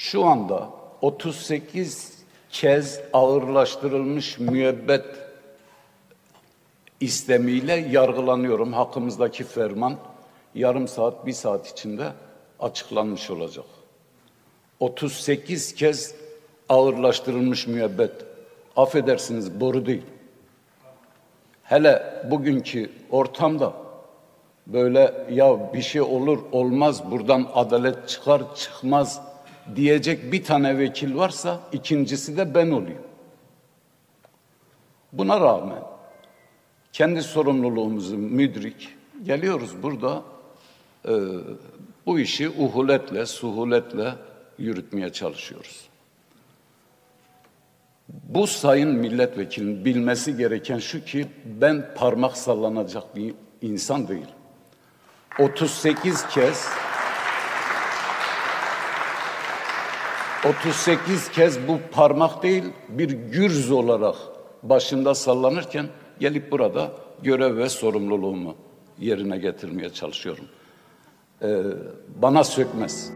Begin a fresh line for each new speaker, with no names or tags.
Şu anda 38 kez ağırlaştırılmış müebbet istemiyle yargılanıyorum. Hakkımızdaki ferman yarım saat, bir saat içinde açıklanmış olacak. 38 kez ağırlaştırılmış müebbet. Affedersiniz boru değil. Hele bugünkü ortamda böyle ya bir şey olur olmaz buradan adalet çıkar çıkmaz diyecek bir tane vekil varsa ikincisi de ben olayım. Buna rağmen kendi sorumluluğumuzu müdrik geliyoruz burada e, bu işi uhuletle, suhuletle yürütmeye çalışıyoruz. Bu sayın milletvekilinin bilmesi gereken şu ki ben parmak sallanacak bir insan değilim. 38 kez 38 kez bu parmak değil bir gürz olarak başında sallanırken gelip burada görev ve sorumluluğumu yerine getirmeye çalışıyorum. Ee, bana sökmez.